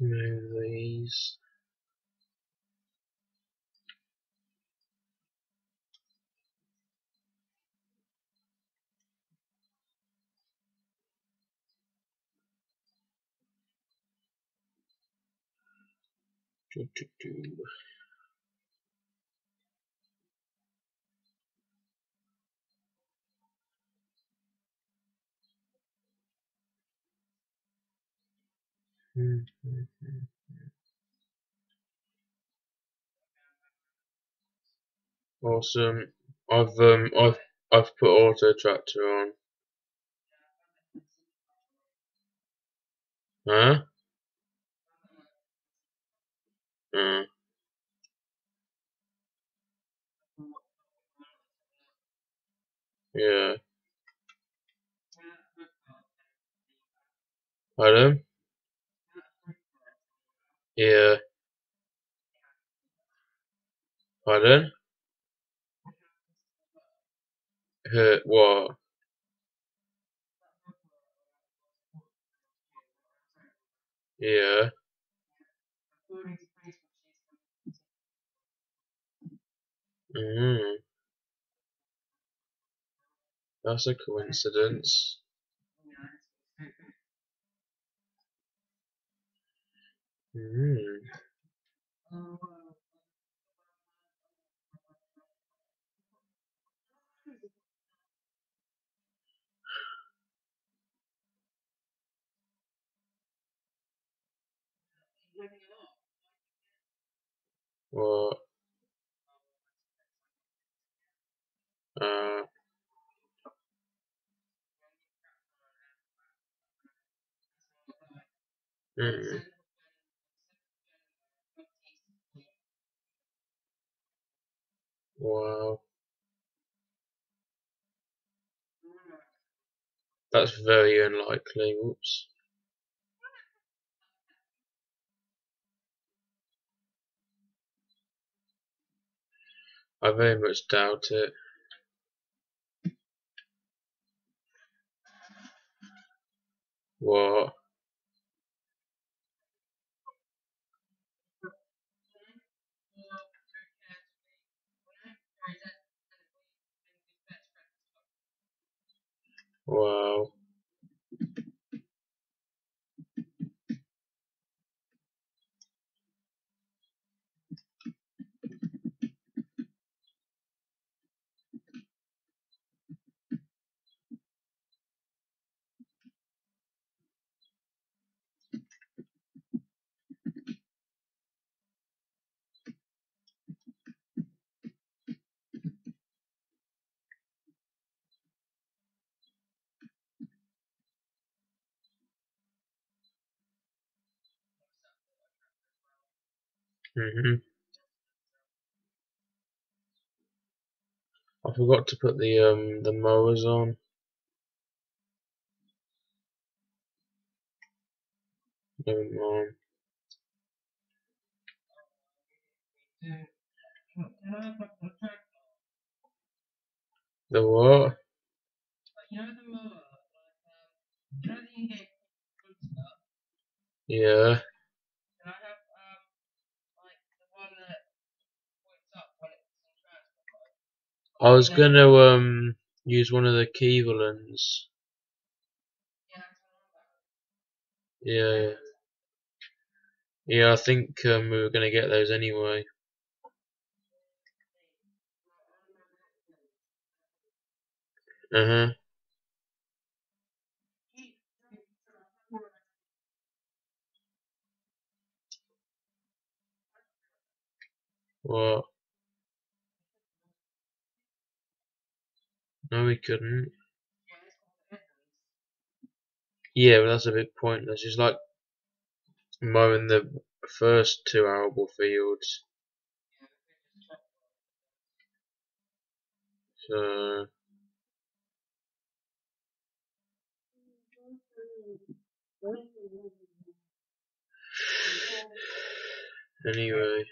Move these. Do, do, do. Awesome. I've um I've I've put auto tractor on. Huh? Uh, yeah. Pardon? Yeah. Pardon? Hurt what? Yeah. Mm. That's a coincidence. Mm. What? Uh. Mm. Wow. That's very unlikely. Whoops. I very much doubt it. What? Wow. Mhm. I forgot to put the um the mowers on. Never mind. The what? Yeah. I was gonna um use one of the Keyvalens. Yeah. Yeah, I think um, we were gonna get those anyway. Uh huh. What? No, we couldn't. Yeah, but that's a bit pointless. It's like mowing the first two arable fields. So. Anyway.